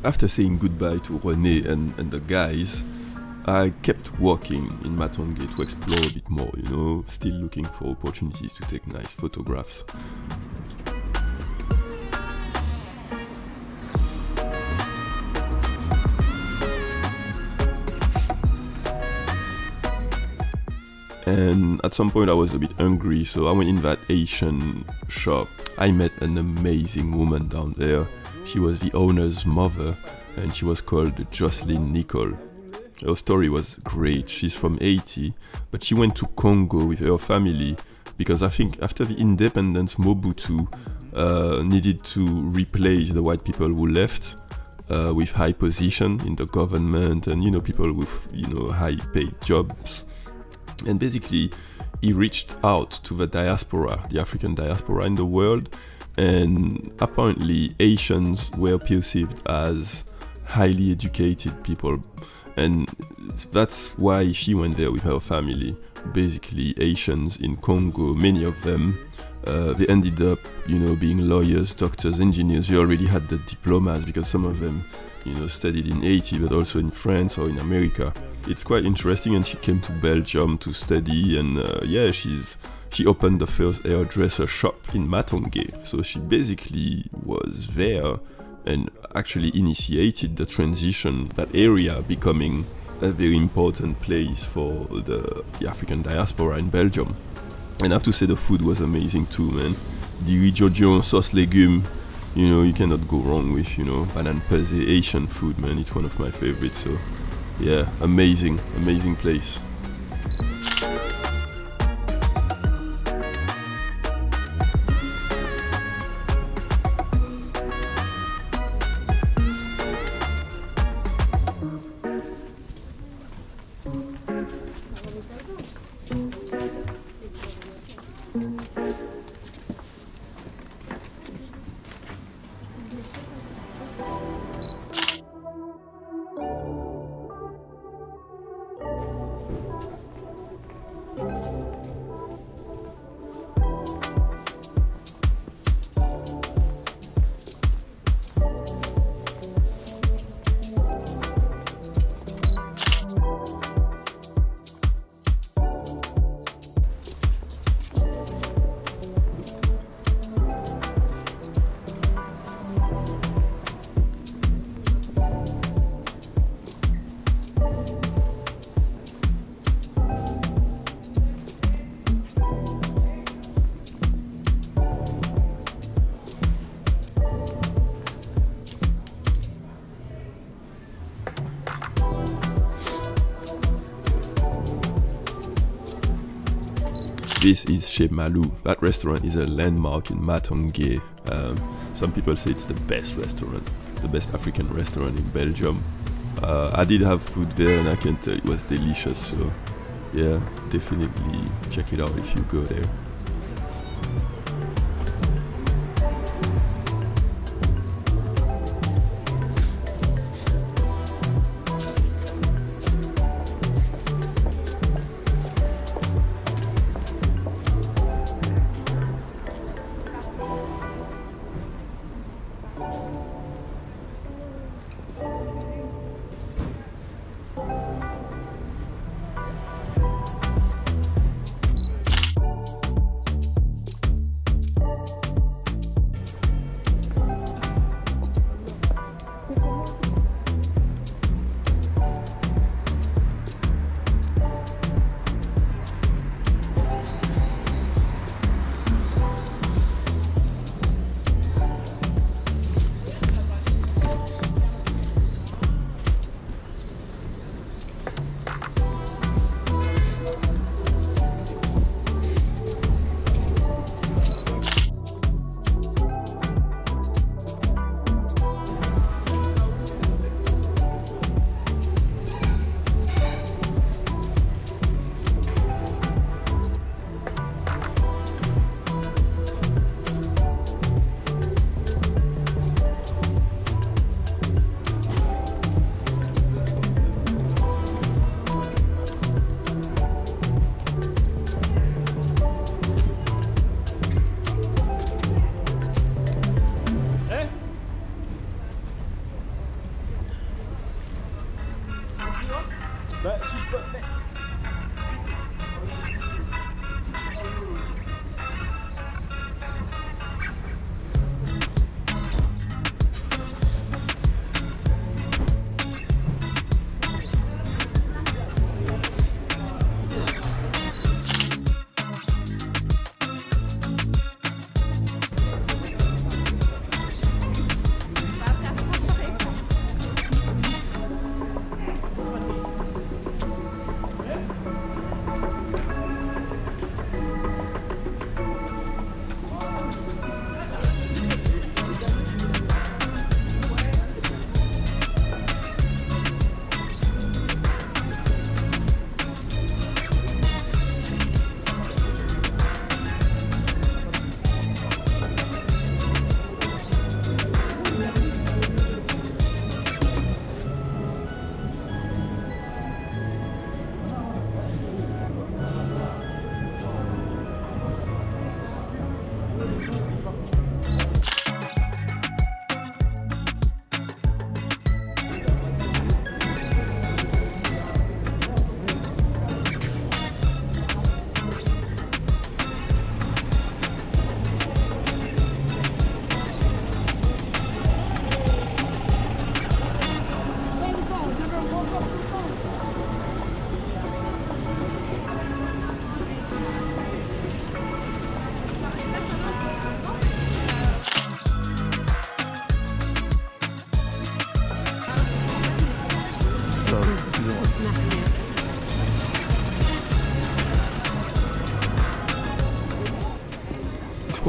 After saying goodbye to Rene and, and the guys, I kept walking in Matonge to explore a bit more, you know, still looking for opportunities to take nice photographs. And at some point I was a bit hungry, so I went in that Asian shop. I met an amazing woman down there. She was the owner's mother, and she was called Jocelyn Nicole. Her story was great. She's from Haiti, but she went to Congo with her family because I think after the independence, Mobutu uh, needed to replace the white people who left uh, with high position in the government and you know people with you know high paid jobs. And basically, he reached out to the diaspora, the African diaspora in the world, and apparently Asians were perceived as highly educated people. And that's why she went there with her family. Basically asians in congo many of them uh, they ended up you know being lawyers doctors engineers. They already had the diplomas because some of them you know studied in haiti but also in france or in america. It's quite interesting and she came to belgium to study and uh, yeah she's she opened the first hairdresser shop in matonge so she basically was there and actually initiated the transition, that area becoming a very important place for the, the African diaspora in Belgium. And I have to say the food was amazing too, man. The jojo sauce legume, you know, you cannot go wrong with, you know, banan peze Asian food, man. It's one of my favorites. So, yeah, amazing, amazing place. This is Chez Malou. That restaurant is a landmark in Matonge. Um, some people say it's the best restaurant, the best African restaurant in Belgium. Uh, I did have food there and I can tell it was delicious. So, yeah, definitely check it out if you go there.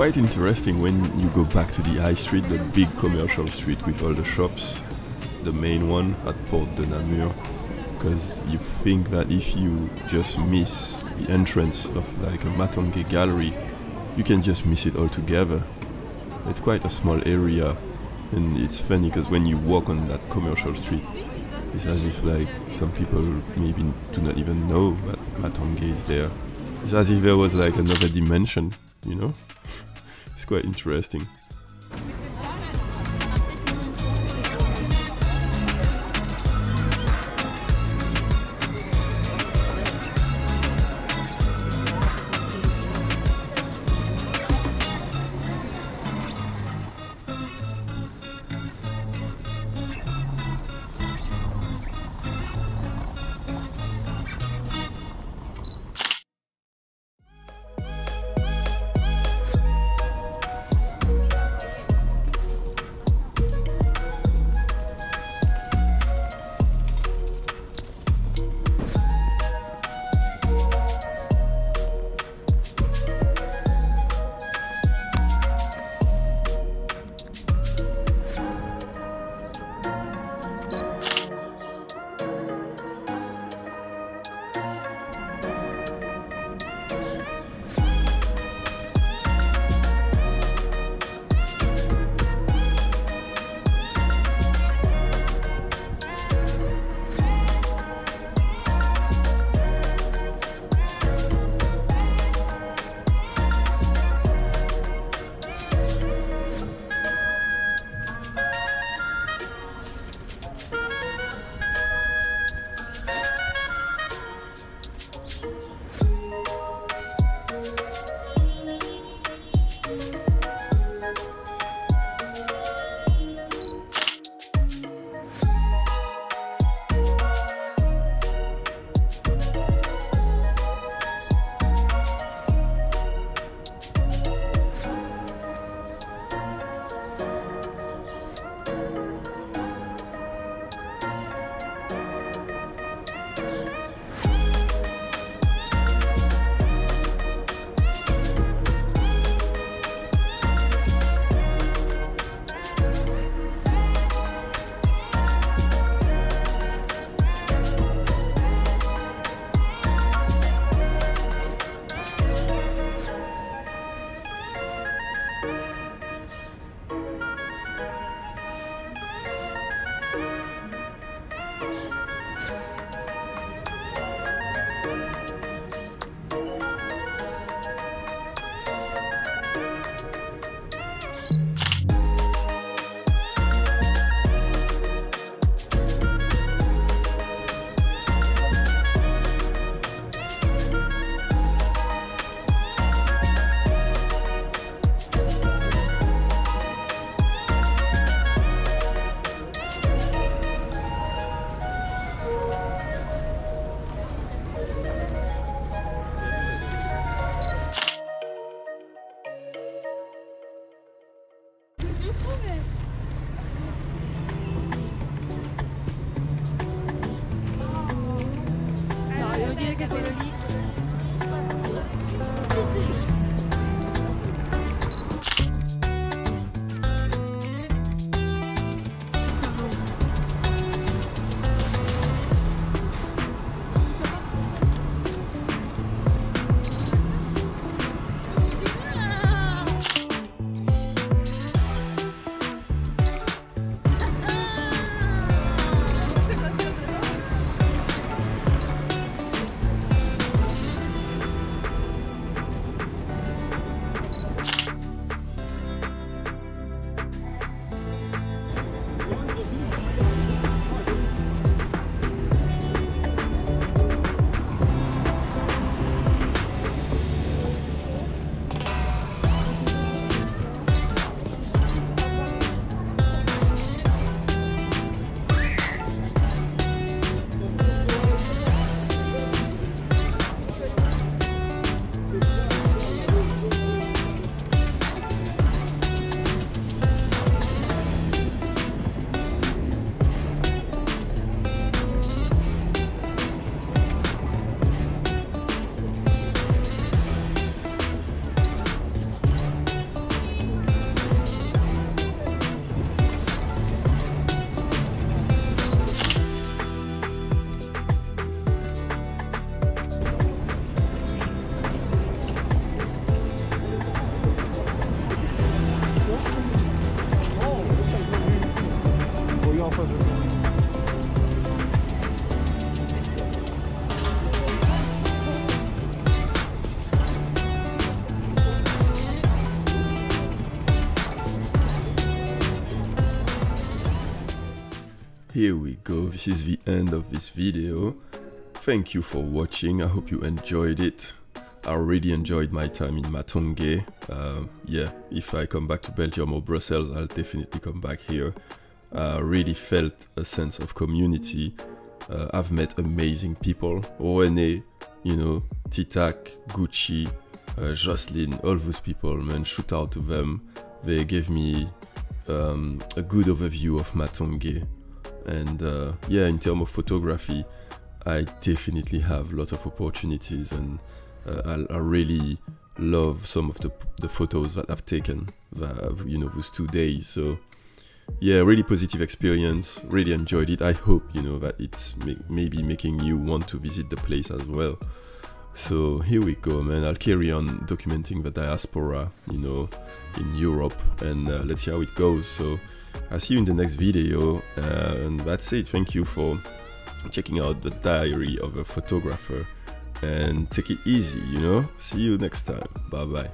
Quite interesting when you go back to the high street, the big commercial street with all the shops, the main one at Port de Namur, because you think that if you just miss the entrance of like a Matonge gallery, you can just miss it altogether. It's quite a small area, and it's funny because when you walk on that commercial street, it's as if like some people maybe do not even know that Matonge is there. It's as if there was like another dimension, you know? Quite interesting. YouTube. Here we go, this is the end of this video. Thank you for watching, I hope you enjoyed it. I really enjoyed my time in Matonge. Uh, yeah, if I come back to Belgium or Brussels, I'll definitely come back here. I really felt a sense of community. Uh, I've met amazing people. Rene, you know, Titak, Gucci, uh, Jocelyn, all those people, man, shout out to them. They gave me um, a good overview of Matonge. And uh, yeah, in terms of photography, I definitely have lots of opportunities and uh, I, I, really love some of the, the photos that I've taken, that, you know, those two days. So yeah, really positive experience. Really enjoyed it. I hope you know that it's maybe making you want to visit the place as well. So here we go, man. I'll carry on documenting the diaspora, you know, in Europe, and uh, let's see how it goes. So I'll see you in the next video, and that's it. Thank you for checking out the diary of a photographer, and take it easy, you know. See you next time. Bye bye.